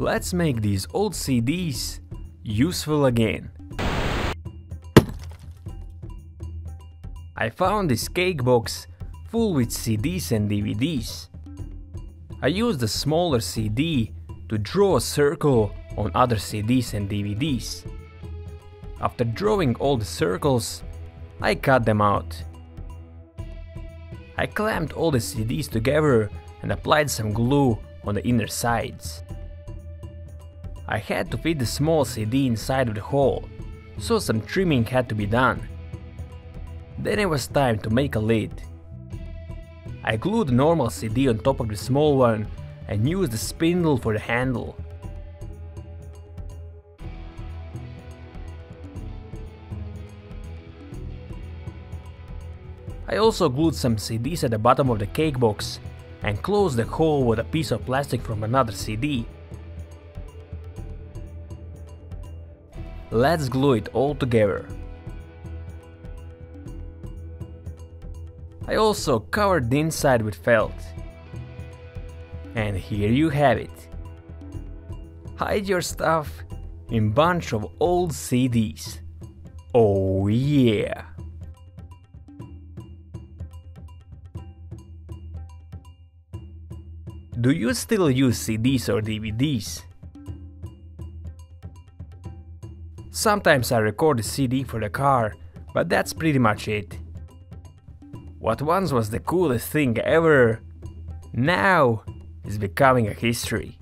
Let's make these old CDs useful again. I found this cake box full with CDs and DVDs. I used a smaller CD to draw a circle on other CDs and DVDs. After drawing all the circles, I cut them out. I clamped all the CDs together and applied some glue on the inner sides. I had to fit the small CD inside of the hole, so some trimming had to be done. Then it was time to make a lid. I glued the normal CD on top of the small one and used the spindle for the handle. I also glued some CDs at the bottom of the cake box and closed the hole with a piece of plastic from another CD. Let's glue it all together. I also covered the inside with felt. And here you have it. Hide your stuff in bunch of old CDs. Oh yeah! Do you still use CDs or DVDs? Sometimes I record a CD for the car, but that's pretty much it. What once was the coolest thing ever, now is becoming a history.